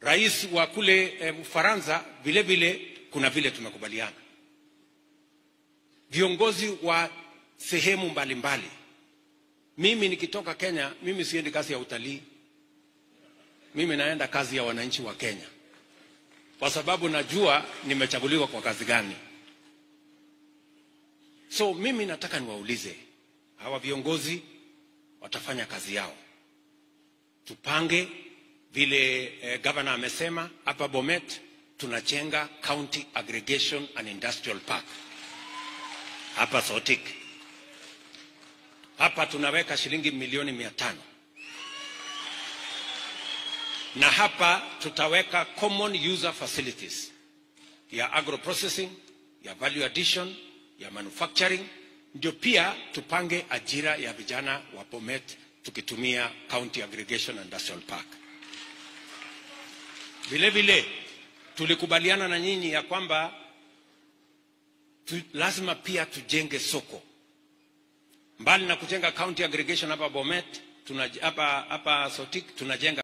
rais wa kule e, Ufaransa vile vile kuna vile tumekubaliana. Viongozi wa sehemu mbalimbali mbali. Mimi nikitoka Kenya, mimi siendi kazi ya utalii, mimi naenda kazi ya wananchi wa Kenya, kwa sababu najua nimechaguliwa kwa kazi gani. So mimi nataka niwaulize hawa viongozi watafanya kazi yao, tupange vile eh, gavana amesema hapa Bomet tunajenga County Aggregation and Industrial Park hapa Sotik. Hapa tunaweka shilingi milioni mia tano na hapa tutaweka common user facilities ya agro processing, ya value addition, ya manufacturing, ndio pia tupange ajira ya vijana wa Bomet tukitumia County Aggregation and Industrial Park. Vile vile tulikubaliana na nyinyi ya kwamba tu, lazima pia tujenge soko. Mbali na kujenga county aggregation hapa Bomet, hapa Sotik tunajenga